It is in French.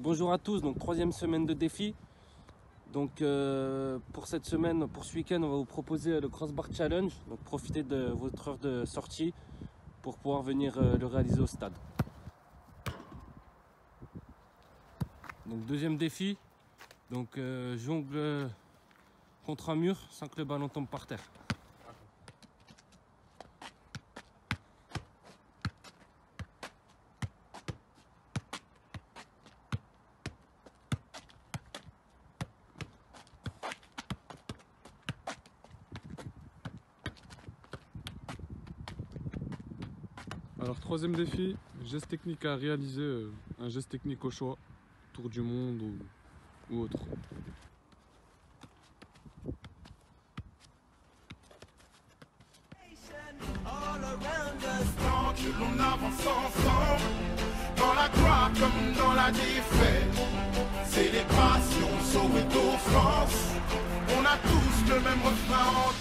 bonjour à tous, donc troisième semaine de défi. Donc euh, pour cette semaine, pour ce week-end, on va vous proposer le Crossbar Challenge. Donc profitez de votre heure de sortie pour pouvoir venir euh, le réaliser au stade. Donc deuxième défi, donc euh, jongle contre un mur sans que le ballon tombe par terre. Alors troisième défi, geste technique à réaliser, euh, un geste technique au choix, tour du monde ou, ou autre. avance ensemble, dans la gloire comme dans la défaite. Célébration, Soweto, France. On a tous le même refrain en.